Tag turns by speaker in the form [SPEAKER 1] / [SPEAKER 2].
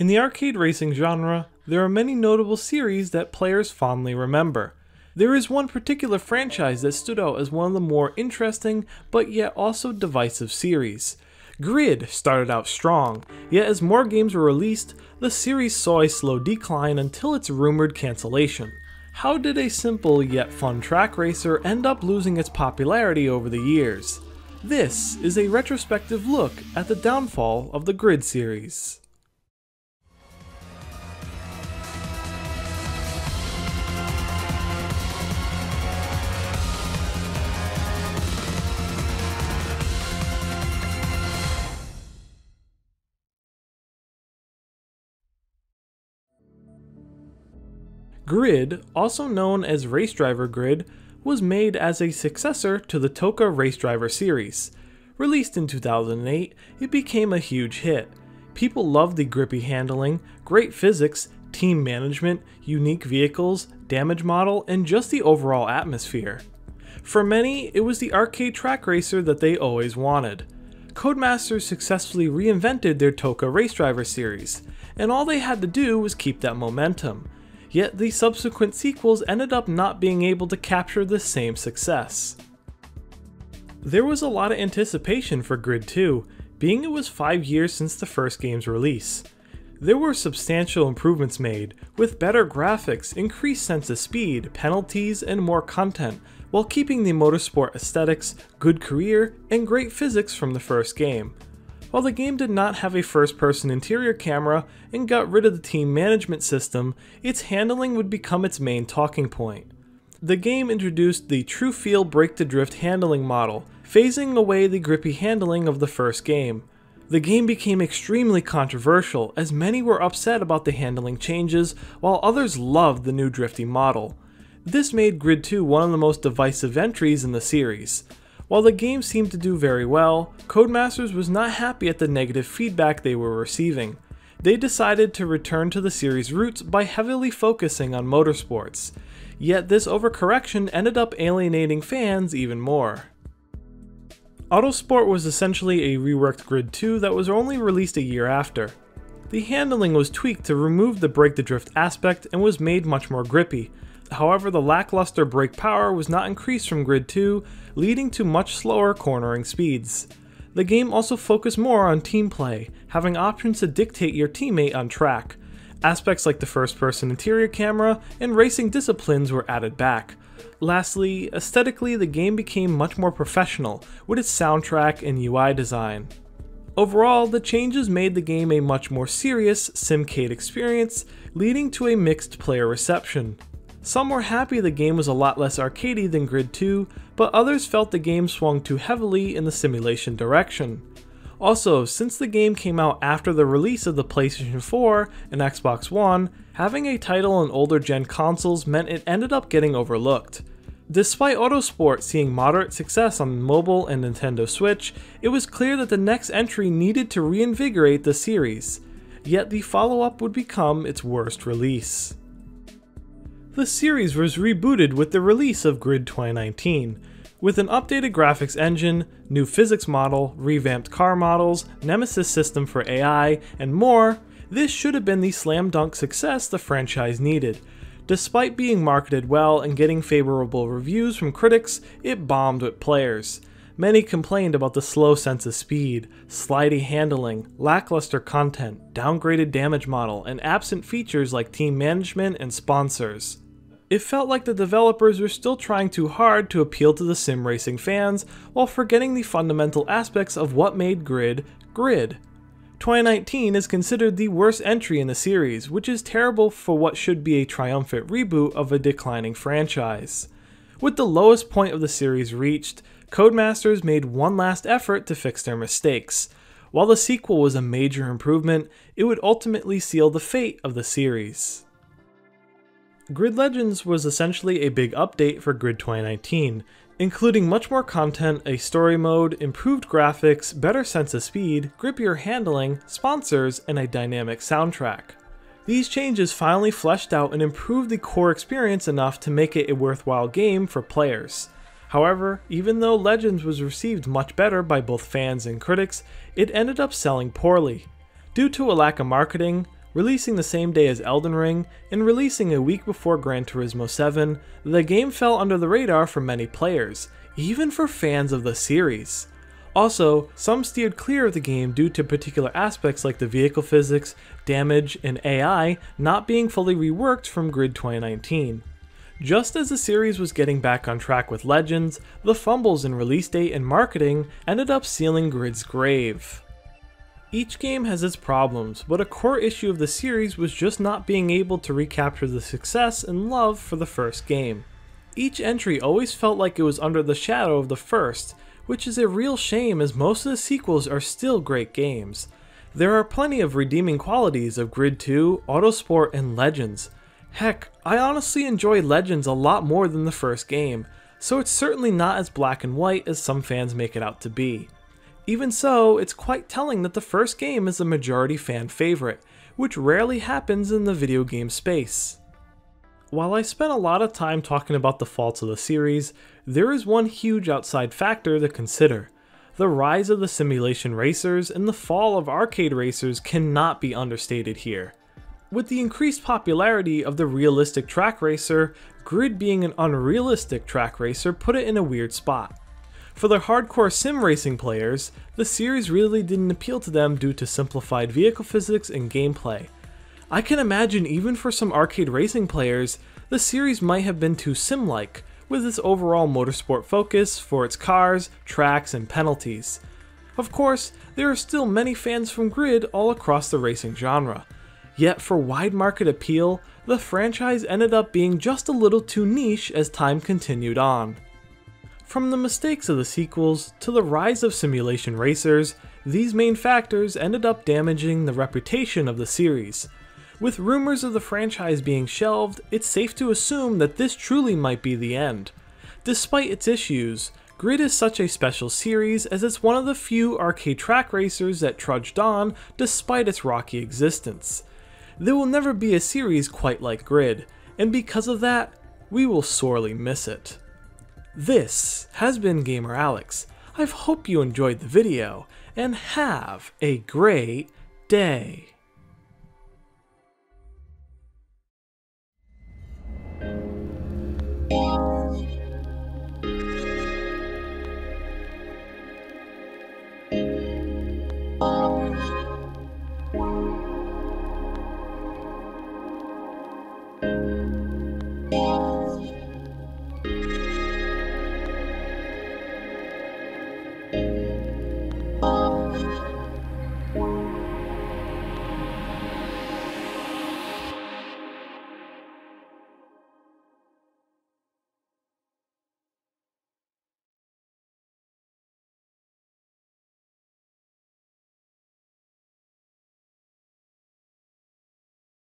[SPEAKER 1] In the arcade racing genre, there are many notable series that players fondly remember. There is one particular franchise that stood out as one of the more interesting but yet also divisive series. Grid started out strong, yet as more games were released, the series saw a slow decline until its rumored cancellation. How did a simple yet fun track racer end up losing its popularity over the years? This is a retrospective look at the downfall of the Grid series. Grid, also known as Race Driver Grid, was made as a successor to the TOCA Race Driver series. Released in 2008, it became a huge hit. People loved the grippy handling, great physics, team management, unique vehicles, damage model, and just the overall atmosphere. For many, it was the arcade track racer that they always wanted. Codemasters successfully reinvented their TOCA Race Driver series, and all they had to do was keep that momentum yet the subsequent sequels ended up not being able to capture the same success. There was a lot of anticipation for Grid 2, being it was 5 years since the first game's release. There were substantial improvements made, with better graphics, increased sense of speed, penalties, and more content, while keeping the motorsport aesthetics, good career, and great physics from the first game. While the game did not have a first person interior camera and got rid of the team management system, its handling would become its main talking point. The game introduced the True Feel Brake to Drift handling model, phasing away the grippy handling of the first game. The game became extremely controversial as many were upset about the handling changes while others loved the new drifty model. This made Grid 2 one of the most divisive entries in the series. While the game seemed to do very well, Codemasters was not happy at the negative feedback they were receiving. They decided to return to the series' roots by heavily focusing on motorsports. Yet this overcorrection ended up alienating fans even more. Autosport was essentially a reworked Grid 2 that was only released a year after. The handling was tweaked to remove the brake to drift aspect and was made much more grippy, However, the lackluster brake power was not increased from Grid 2, leading to much slower cornering speeds. The game also focused more on team play, having options to dictate your teammate on track. Aspects like the first person interior camera and racing disciplines were added back. Lastly, aesthetically, the game became much more professional with its soundtrack and UI design. Overall, the changes made the game a much more serious Simcade experience, leading to a mixed player reception. Some were happy the game was a lot less arcadey than Grid 2, but others felt the game swung too heavily in the simulation direction. Also, since the game came out after the release of the PlayStation 4 and Xbox One, having a title on older gen consoles meant it ended up getting overlooked. Despite Autosport seeing moderate success on mobile and Nintendo Switch, it was clear that the next entry needed to reinvigorate the series, yet the follow-up would become its worst release. The series was rebooted with the release of Grid 2019, with an updated graphics engine, new physics model, revamped car models, Nemesis system for AI, and more, this should have been the slam dunk success the franchise needed. Despite being marketed well and getting favorable reviews from critics, it bombed with players. Many complained about the slow sense of speed, slidey handling, lackluster content, downgraded damage model, and absent features like team management and sponsors. It felt like the developers were still trying too hard to appeal to the sim racing fans while forgetting the fundamental aspects of what made Grid, Grid. 2019 is considered the worst entry in the series, which is terrible for what should be a triumphant reboot of a declining franchise. With the lowest point of the series reached, Codemasters made one last effort to fix their mistakes. While the sequel was a major improvement, it would ultimately seal the fate of the series. Grid Legends was essentially a big update for Grid 2019, including much more content, a story mode, improved graphics, better sense of speed, grippier handling, sponsors, and a dynamic soundtrack. These changes finally fleshed out and improved the core experience enough to make it a worthwhile game for players. However, even though Legends was received much better by both fans and critics, it ended up selling poorly. Due to a lack of marketing, Releasing the same day as Elden Ring, and releasing a week before Gran Turismo 7, the game fell under the radar for many players, even for fans of the series. Also, some steered clear of the game due to particular aspects like the vehicle physics, damage, and AI not being fully reworked from Grid 2019. Just as the series was getting back on track with Legends, the fumbles in release date and marketing ended up sealing Grid's grave. Each game has its problems, but a core issue of the series was just not being able to recapture the success and love for the first game. Each entry always felt like it was under the shadow of the first, which is a real shame as most of the sequels are still great games. There are plenty of redeeming qualities of Grid 2, Autosport, and Legends. Heck, I honestly enjoy Legends a lot more than the first game, so it's certainly not as black and white as some fans make it out to be. Even so, it's quite telling that the first game is a majority fan favorite, which rarely happens in the video game space. While I spent a lot of time talking about the faults of the series, there is one huge outside factor to consider. The rise of the simulation racers and the fall of arcade racers cannot be understated here. With the increased popularity of the realistic track racer, Grid being an unrealistic track racer put it in a weird spot. For the hardcore sim racing players, the series really didn't appeal to them due to simplified vehicle physics and gameplay. I can imagine even for some arcade racing players, the series might have been too sim-like, with its overall motorsport focus for its cars, tracks, and penalties. Of course, there are still many fans from Grid all across the racing genre. Yet for wide market appeal, the franchise ended up being just a little too niche as time continued on. From the mistakes of the sequels to the rise of simulation racers, these main factors ended up damaging the reputation of the series, with rumors of the franchise being shelved, it's safe to assume that this truly might be the end. Despite its issues, Grid is such a special series as it's one of the few arcade track racers that trudged on despite its rocky existence. There will never be a series quite like Grid, and because of that, we will sorely miss it. This has been Gamer Alex. I hope you enjoyed the video, and have a great day. you